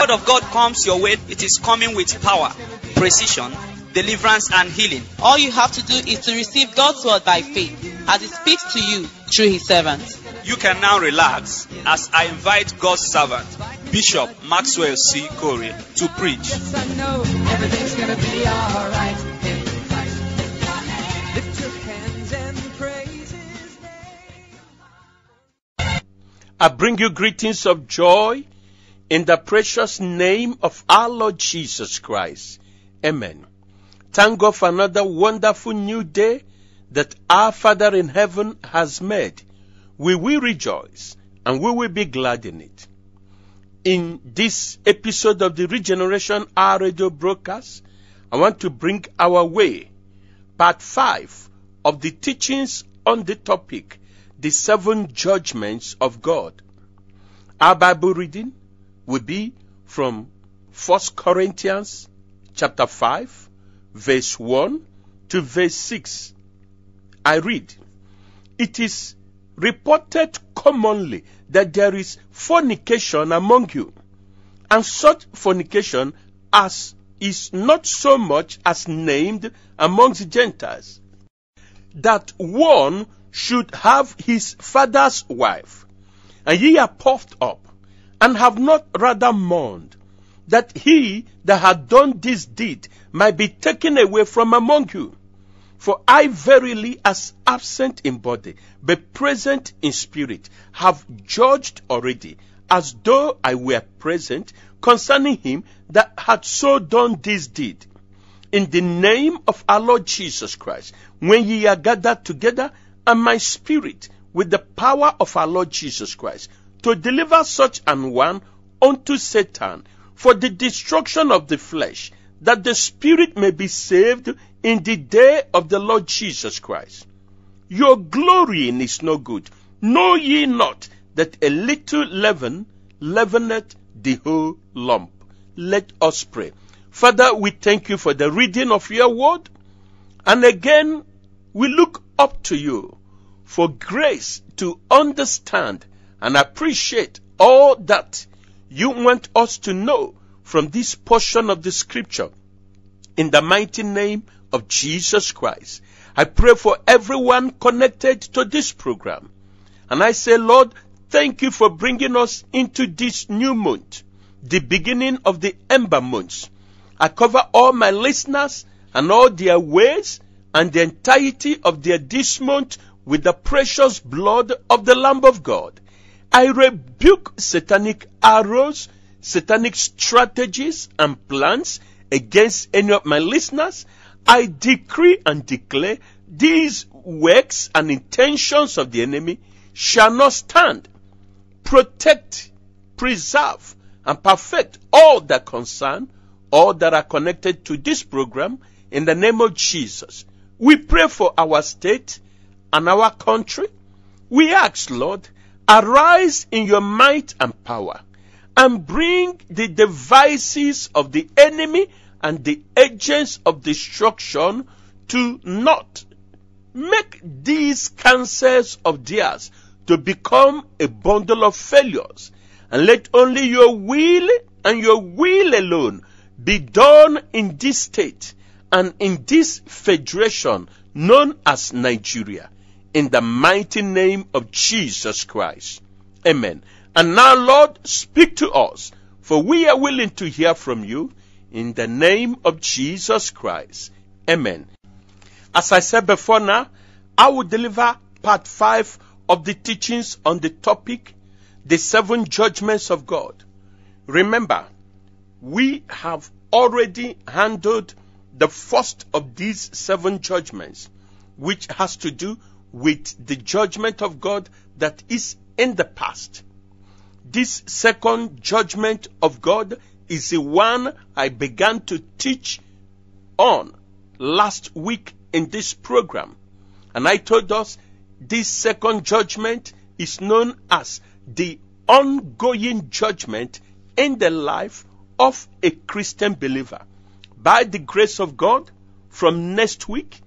word of God comes your way, it is coming with power, precision, deliverance, and healing. All you have to do is to receive God's word by faith as it speaks to you through his servant. You can now relax as I invite God's servant, Bishop Maxwell C. Korie, to preach. Yes, I know everything's gonna be alright in Christ. Lift your hands and praise His name. I bring you greetings of joy in the precious name of our Lord Jesus Christ. Amen. Thank God for another wonderful new day that our Father in heaven has made. We will rejoice and we will be glad in it. In this episode of the Regeneration Hour radio broadcast, I want to bring our way part 5 of the teachings on the topic the seven judgments of God. Our Bible reading will be from 1 Corinthians chapter 5 verse 1 to verse 6. I read, It is reported commonly that there is fornication among you, and such fornication as is not so much as named amongst the Gentiles, that one should have his father's wife, and ye are puffed up, and have not rather mourned, that he that had done this deed might be taken away from among you. For I verily, as absent in body, but present in spirit, have judged already, as though I were present, concerning him that had so done this deed. In the name of our Lord Jesus Christ, when ye are gathered together, and my spirit, with the power of our Lord Jesus Christ, to deliver such an one unto Satan, for the destruction of the flesh, that the spirit may be saved in the day of the Lord Jesus Christ. Your glorying is no good. Know ye not that a little leaven leaveneth the whole lump? Let us pray. Father, we thank you for the reading of your word. And again, we look up to you for grace to understand and appreciate all that you want us to know from this portion of the scripture. In the mighty name of Jesus Christ, I pray for everyone connected to this program. And I say, Lord, thank you for bringing us into this new month, the beginning of the ember months. I cover all my listeners and all their ways and the entirety of their this month with the precious blood of the Lamb of God. I rebuke satanic arrows, satanic strategies and plans against any of my listeners. I decree and declare these works and intentions of the enemy shall not stand. Protect, preserve, and perfect all that concern, all that are connected to this program in the name of Jesus. We pray for our state and our country. We ask, Lord, arise in your might and power and bring the devices of the enemy and the agents of destruction to naught. Make these cancers of theirs to become a bundle of failures and let only your will and your will alone be done in this state and in this federation known as Nigeria. In the mighty name of Jesus Christ. Amen. And now, Lord, speak to us, for we are willing to hear from you in the name of Jesus Christ. Amen. As I said before now, I will deliver part 5 of the teachings on the topic, the seven judgments of God. Remember, we have already handled the first of these seven judgments, which has to do with the judgment of God that is in the past. This second judgment of God is the one I began to teach on last week in this program. And I told us this second judgment is known as the ongoing judgment in the life of a Christian believer. By the grace of God, from next week,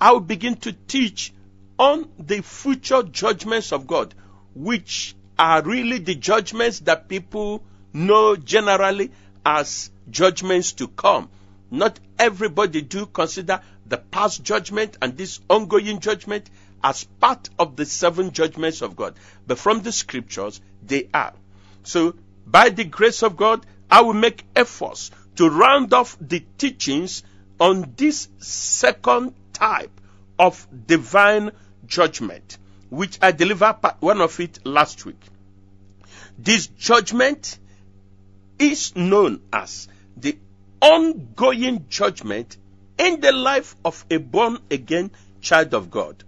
I will begin to teach on the future judgments of God, which are really the judgments that people know generally as judgments to come. Not everybody do consider the past judgment and this ongoing judgment as part of the seven judgments of God. But from the scriptures, they are. So, by the grace of God, I will make efforts to round off the teachings on this second type of divine judgment, which I delivered one of it last week. This judgment is known as the ongoing judgment in the life of a born again child of God,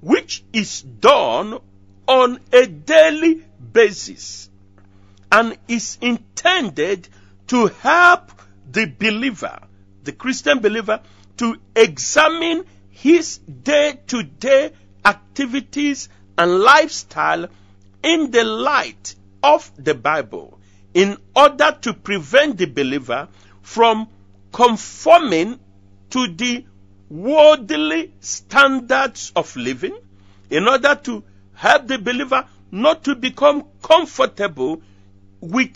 which is done on a daily basis and is intended to help the believer, the Christian believer, to examine his day to day activities and lifestyle in the light of the Bible in order to prevent the believer from conforming to the worldly standards of living, in order to help the believer not to become comfortable with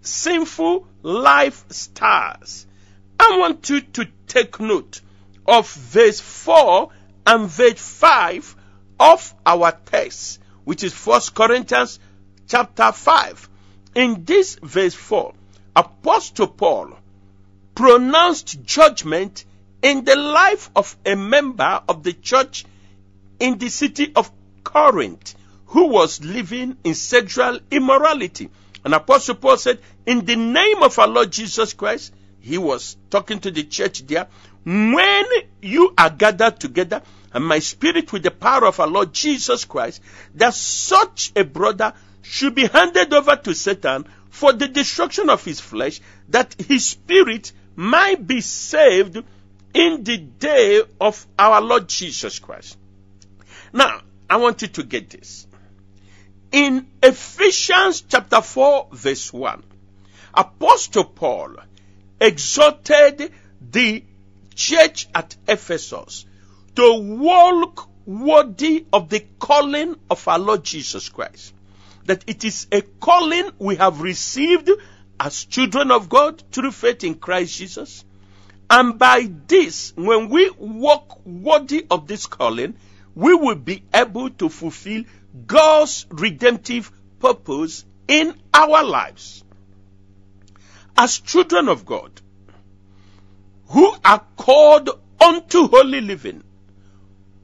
sinful lifestyles. I want you to take note of verse 4 and verse 5 of our text, which is 1 Corinthians chapter 5. In this verse 4, Apostle Paul pronounced judgment in the life of a member of the church in the city of Corinth who was living in sexual immorality. And Apostle Paul said, In the name of our Lord Jesus Christ, he was talking to the church there, when you are gathered together, and my spirit with the power of our Lord Jesus Christ, that such a brother should be handed over to Satan for the destruction of his flesh, that his spirit might be saved in the day of our Lord Jesus Christ. Now, I want you to get this. In Ephesians chapter 4, verse 1, Apostle Paul exhorted the church at Ephesus to walk worthy of the calling of our Lord Jesus Christ. That it is a calling we have received as children of God through faith in Christ Jesus. And by this, when we walk worthy of this calling, we will be able to fulfill God's redemptive purpose in our lives. As children of God, who are called unto holy living.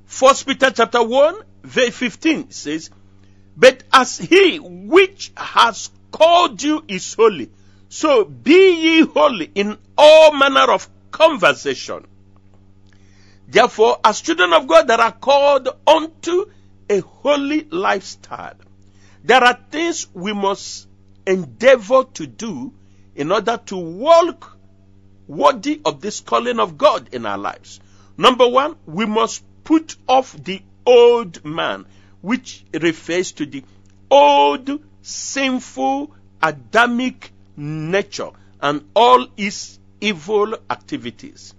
First Peter chapter 1, verse 15 says, But as he which has called you is holy, so be ye holy in all manner of conversation. Therefore, as children of God that are called unto a holy lifestyle, there are things we must endeavor to do in order to walk worthy of this calling of God in our lives. Number one, we must put off the old man, which refers to the old sinful Adamic nature and all its evil activities.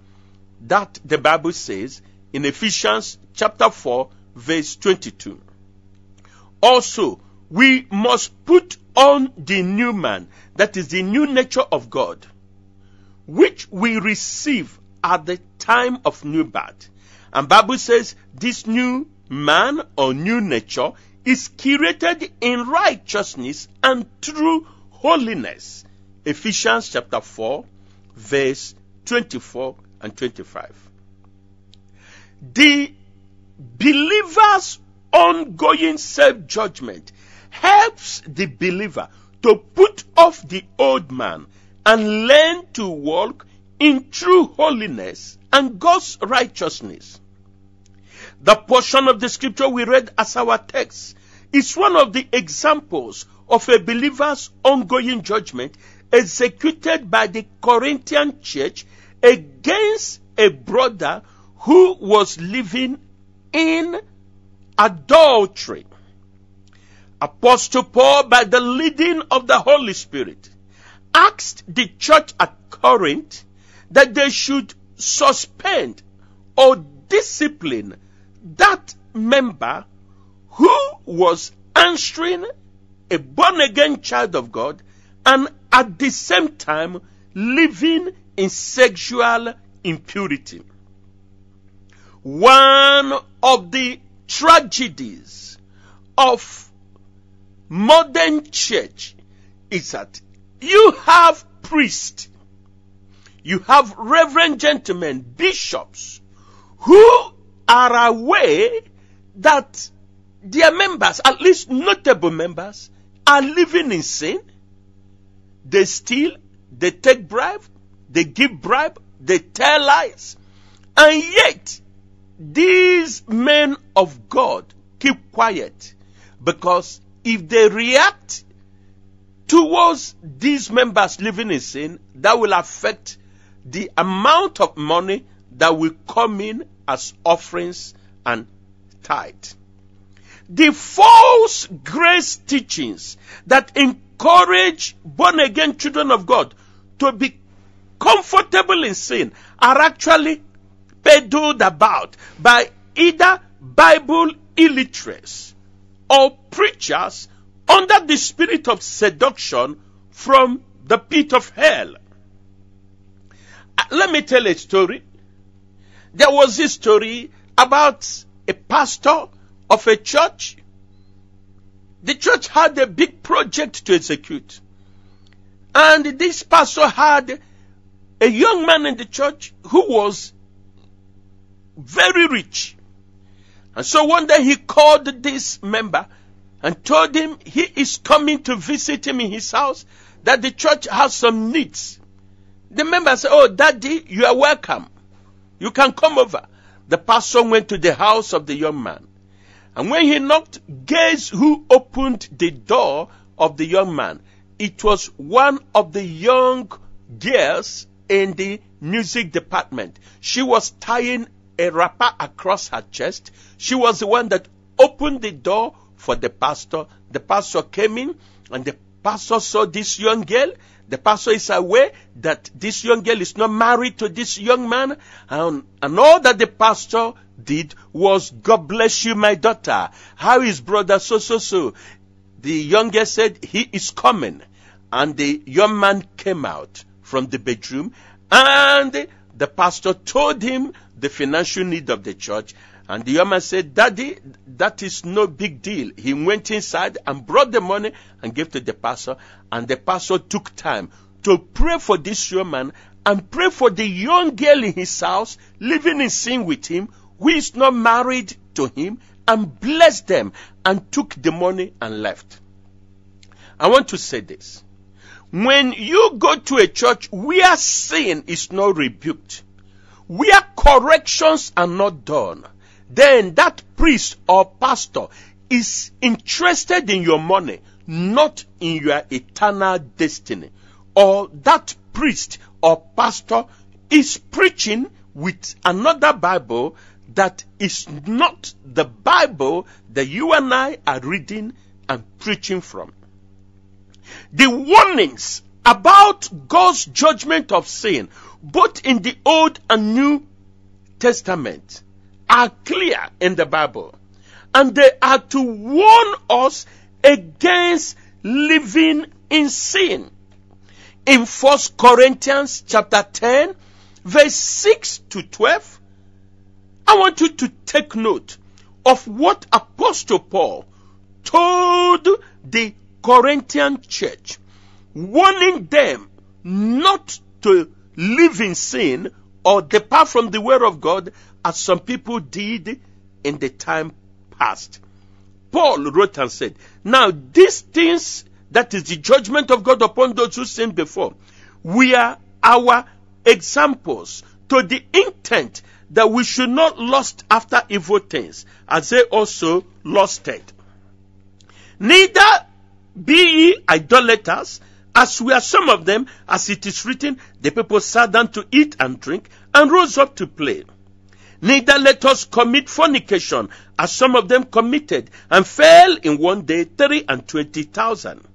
That the Bible says in Ephesians chapter 4, verse 22. Also, we must put on the new man, that is the new nature of God, which we receive at the time of new birth. And Bible says this new man or new nature is created in righteousness and true holiness. Ephesians chapter 4, verse 24 and 25. The believer's ongoing self judgment helps the believer to put off the old man and learn to walk in true holiness and God's righteousness. The portion of the scripture we read as our text is one of the examples of a believer's ongoing judgment executed by the Corinthian church against a brother who was living in adultery. Apostle Paul, by the leading of the Holy Spirit, asked the church at Corinth that they should suspend or discipline that member who was answering a born again child of God and at the same time living in sexual impurity. One of the tragedies of modern church is that you have priests, you have reverend gentlemen, bishops, who are aware that their members, at least notable members, are living in sin. They steal, they take bribe, they give bribe, they tell lies. And yet, these men of God keep quiet because if they react towards these members living in sin, that will affect the amount of money that will come in as offerings and tithe. The false grace teachings that encourage born again children of God to be comfortable in sin are actually peddled about by either Bible illiterates or preachers under the spirit of seduction from the pit of hell. Uh, Let me tell a story. There was a story about a pastor of a church. The church had a big project to execute. And this pastor had a young man in the church who was very rich. And so one day he called this member and told him he is coming to visit him in his house, that the church has some needs. The member said, Oh, daddy, you are welcome. You can come over. The pastor went to the house of the young man. And when he knocked, guess who opened the door of the young man? It was one of the young girls in the music department. She was tying a wrapper across her chest. She was the one that opened the door for the pastor. The pastor came in and the pastor saw this young girl. The pastor is aware that this young girl is not married to this young man. And, and all that the pastor did was, God bless you, my daughter. How is brother so, so, so? The young girl said, he is coming. And the young man came out from the bedroom and the pastor told him the financial need of the church. And the young man said, Daddy, that is no big deal. He went inside and brought the money and gave to the pastor. And the pastor took time to pray for this young man and pray for the young girl in his house living in sin with him who is not married to him and blessed them and took the money and left. I want to say this. When you go to a church where sin is not rebuked, where corrections are not done, then that priest or pastor is interested in your money, not in your eternal destiny. Or that priest or pastor is preaching with another Bible that is not the Bible that you and I are reading and preaching from. The warnings about God's judgment of sin, both in the Old and New Testament, are clear in the Bible. And they are to warn us against living in sin. In 1 Corinthians chapter 10, verse 6 to 12, I want you to take note of what Apostle Paul told the Corinthian church, warning them not to live in sin or depart from the word of God as some people did in the time past. Paul wrote and said, Now these things, that is the judgment of God upon those who sinned before, we are our examples to the intent that we should not lust after evil things, as they also lusted. Neither be ye idolaters, as were some of them, as it is written, the people sat down to eat and drink, and rose up to play. Neither let us commit fornication, as some of them committed, and fell in one day three and twenty thousand.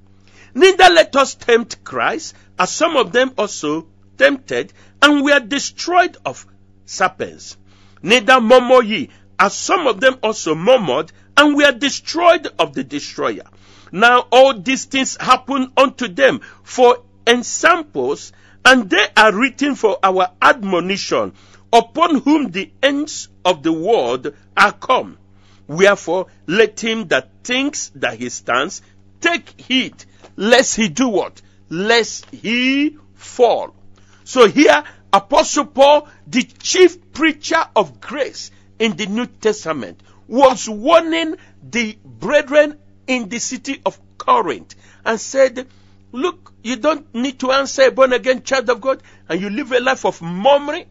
Neither let us tempt Christ, as some of them also tempted, and were destroyed of serpents. Neither murmur ye, as some of them also murmured, and were destroyed of the destroyer. Now all these things happen unto them for ensamples, and they are written for our admonition, upon whom the ends of the world are come. Wherefore, let him that thinks that he stands take heed, lest he do what? Lest he fall. So here, Apostle Paul, the chief preacher of grace in the New Testament, was warning the brethren in the city of Corinth and said, Look, you don't need to answer a born again child of God, and you live a life of murmuring,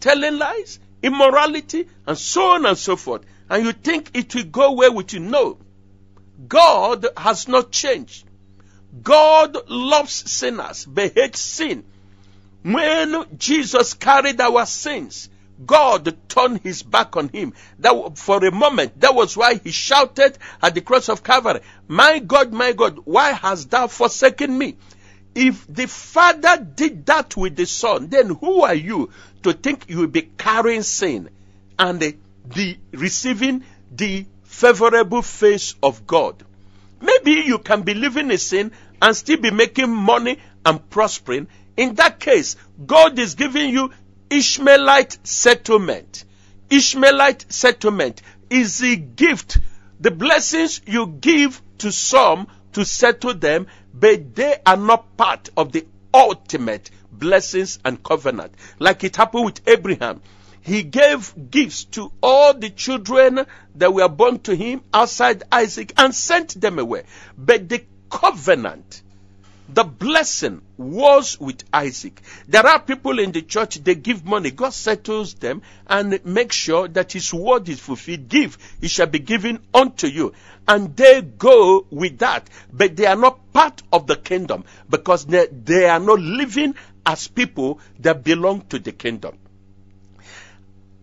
telling lies, immorality, and so on and so forth. And you think it will go away with you. No. God has not changed. God loves sinners, but hates sin. When Jesus carried our sins, God turned his back on him. That for a moment, that was why he shouted at the cross of Calvary, "My God, my God, why hast thou forsaken me?" If the Father did that with the Son, then who are you to think you will be carrying sin and uh, the receiving the favorable face of God? Maybe you can be living in sin and still be making money and prospering. In that case, God is giving you Ishmaelite settlement. Ishmaelite settlement is a gift. The blessings you give to some to settle them, but they are not part of the ultimate blessings and covenant. Like it happened with Abraham. He gave gifts to all the children that were born to him outside Isaac and sent them away. But the covenant, the blessing was with Isaac. There are people in the church, they give money. God settles them and make sure that his word is fulfilled. Give, it shall be given unto you. And they go with that, but they are not part of the kingdom because they, they are not living as people that belong to the kingdom.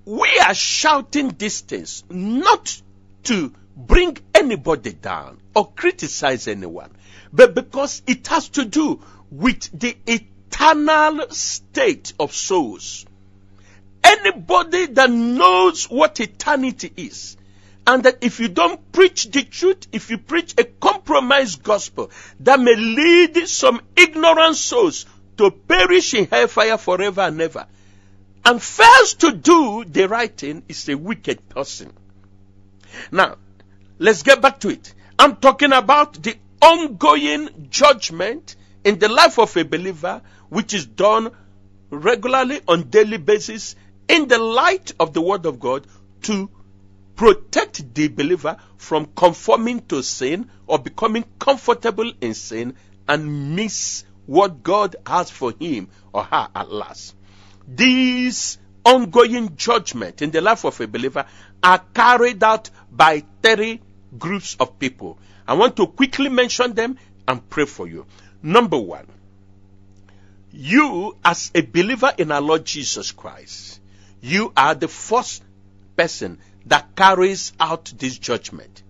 We are shouting these things not to bring anybody down or criticize anyone, but because it has to do with the eternal state of souls. Anybody that knows what eternity is, and that if you don't preach the truth, if you preach a compromised gospel, that may lead some ignorant souls to perish in hellfire forever and ever, and fails to do the right thing, is a wicked person. Now, let's get back to it. I'm talking about the ongoing judgment in the life of a believer, which is done regularly on daily basis in the light of the word of God to protect the believer from conforming to sin or becoming comfortable in sin and miss what God has for him or her at last. These ongoing judgment in the life of a believer are carried out by three groups of people. I want to quickly mention them and pray for you. Number one, you as a believer in our Lord Jesus Christ, you are the first person that carries out this judgment.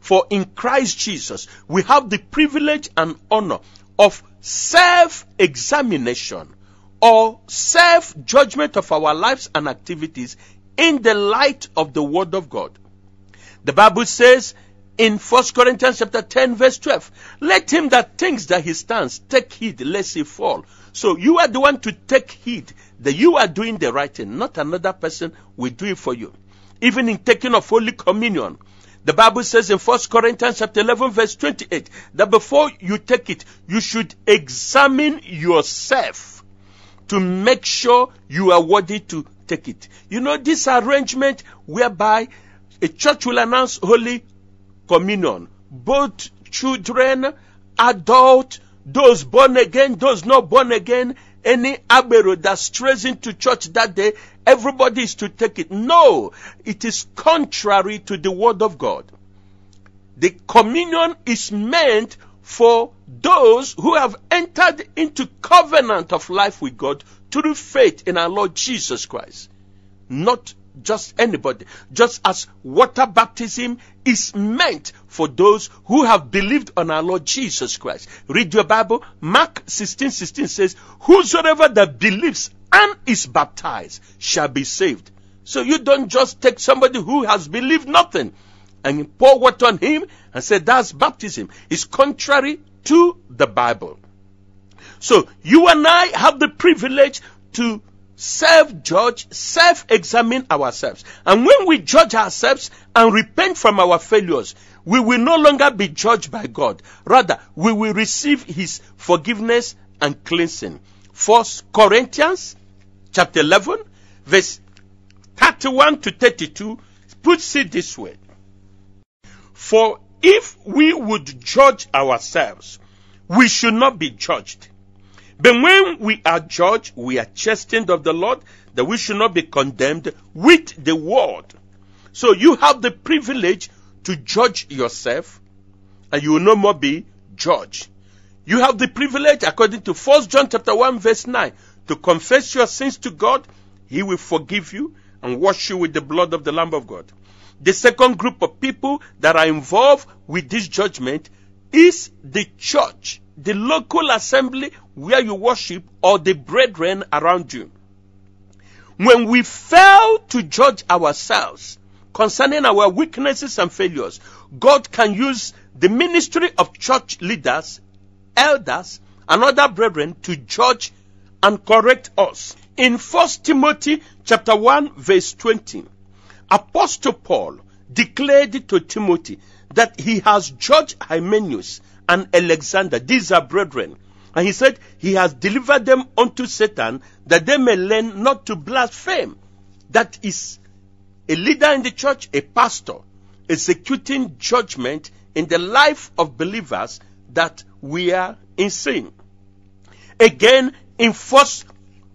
For in Christ Jesus, we have the privilege and honor of self examination or self judgment of our lives and activities in the light of the Word of God. The Bible says in 1 Corinthians chapter 10 verse 12, let him that thinks that he stands take heed lest he fall. So you are the one to take heed that you are doing the right thing, not another person will do it for you. Even in taking of Holy Communion, the Bible says in 1 Corinthians chapter 11 verse 28 that before you take it, you should examine yourself to make sure you are worthy to take it. You know, this arrangement whereby a church will announce Holy Communion, both children, adult, those born again, those not born again, any agbero that strays into church that day, everybody is to take it. No, it is contrary to the word of God. The communion is meant for those who have entered into covenant of life with God through faith in our Lord Jesus Christ. Not just anybody. Just as water baptism is meant for those who have believed on our Lord Jesus Christ. Read your Bible. Mark 16 16 says, Whosoever that believes and is baptized shall be saved. So you don't just take somebody who has believed nothing and pour water on him and say that's baptism. It's contrary to the Bible. So you and I have the privilege to self judge, self examine ourselves. And when we judge ourselves and repent from our failures, we will no longer be judged by God. Rather, we will receive His forgiveness and cleansing. First Corinthians chapter 11, verse 31 to 32 puts it this way. For if we would judge ourselves, we should not be judged. But when we are judged, we are chastened of the Lord, that we should not be condemned with the world. So you have the privilege to judge yourself, and you will no more be judged. You have the privilege, according to 1 John chapter 1, verse 9, to confess your sins to God. He will forgive you and wash you with the blood of the Lamb of God. The second group of people that are involved with this judgment is the church, the local assembly where you worship, or the brethren around you. When we fail to judge ourselves concerning our weaknesses and failures, God can use the ministry of church leaders, elders, and other brethren to judge and correct us. In 1 Timothy chapter 1 verse 20, Apostle Paul declared to Timothy that he has judged Hymenaeus and Alexander. These are brethren. And he said he has delivered them unto Satan that they may learn not to blaspheme. That is a leader in the church, a pastor, executing judgment in the life of believers that we are in sin. Again, in First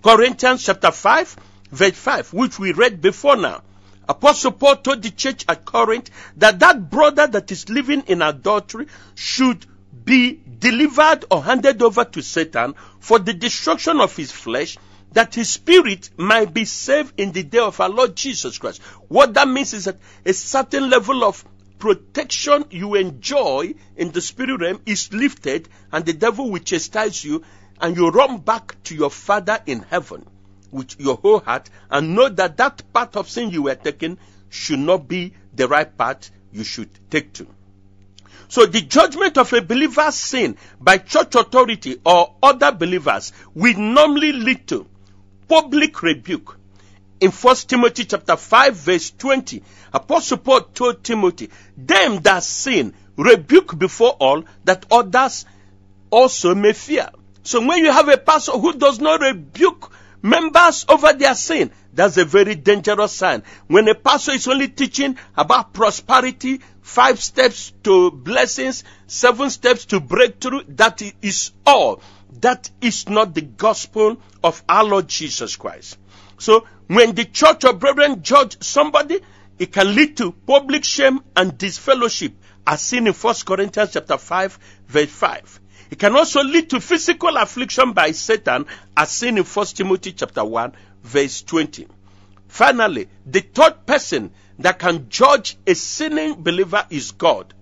Corinthians chapter 5, verse 5, which we read before now, Apostle Paul told the church at Corinth that that brother that is living in adultery should be delivered or handed over to Satan for the destruction of his flesh, that his spirit might be saved in the day of our Lord Jesus Christ. What that means is that a certain level of protection you enjoy in the spirit realm is lifted, and the devil will chastise you, and you run back to your Father in heaven with your whole heart and know that that path of sin you were taking should not be the right path you should take to. So the judgment of a believer's sin by church authority or other believers will normally lead to public rebuke. In 1 Timothy chapter 5 verse 20, Apostle Paul told Timothy, them that sin rebuke before all that others also may fear. So when you have a pastor who does not rebuke members over their sin. That's a very dangerous sign. When a pastor is only teaching about prosperity, five steps to blessings, seven steps to breakthrough, that is all. That is not the gospel of our Lord Jesus Christ. So when the church of brethren judge somebody, it can lead to public shame and disfellowship, as seen in 1 Corinthians chapter 5, verse 5. It can also lead to physical affliction by Satan, as seen in 1 Timothy chapter 1, verse 20. Finally, the third person that can judge a sinning believer is God.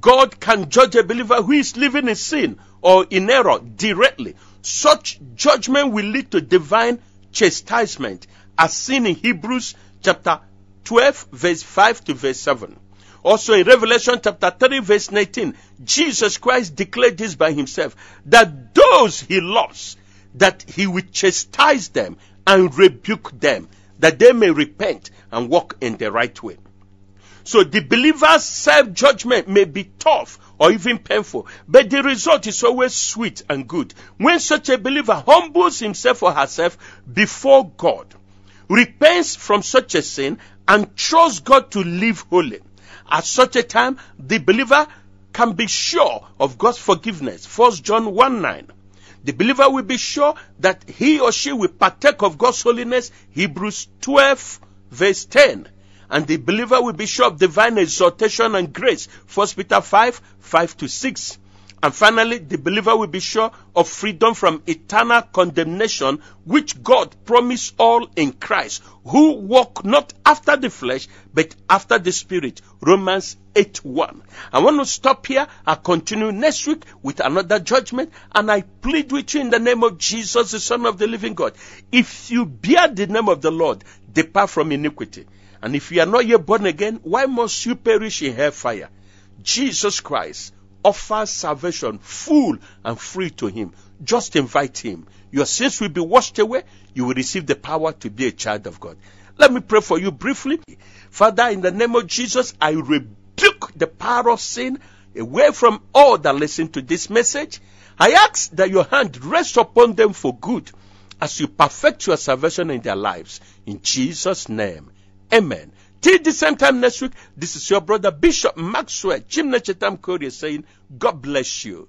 God can judge a believer who is living in sin or in error directly. Such judgment will lead to divine chastisement, as seen in Hebrews chapter 12, verse 5 to verse 7. Also in Revelation chapter 3 verse 19, Jesus Christ declared this by himself, that those he loves, that he will chastise them and rebuke them, that they may repent and walk in the right way. So the believer's self-judgment may be tough or even painful, but the result is always sweet and good. When such a believer humbles himself or herself before God, repents from such a sin, and trusts God to live holy, at such a time, the believer can be sure of God's forgiveness. 1 John 1 9. The believer will be sure that he or she will partake of God's holiness. Hebrews 12 verse 10. And the believer will be sure of divine exaltation and grace. 1 Peter 5 5 to 6. And finally, the believer will be sure of freedom from eternal condemnation, which God promised all in Christ, who walk not after the flesh, but after the Spirit. Romans 8 1. I want to stop here. I'll continue next week with another judgment, and I plead with you in the name of Jesus, the Son of the living God. If you bear the name of the Lord, depart from iniquity. And if you are not yet born again, why must you perish in hellfire? Jesus Christ offers salvation full and free to him. Just invite him. Your sins will be washed away. You will receive the power to be a child of God. Let me pray for you briefly. Father, in the name of Jesus, I rebuke the power of sin away from all that listen to this message. I ask that your hand rest upon them for good as you perfect your salvation in their lives. In Jesus' name. Amen. Till the same time next week, this is your brother Bishop Maxwell Chimnechetam Korie saying, God bless you.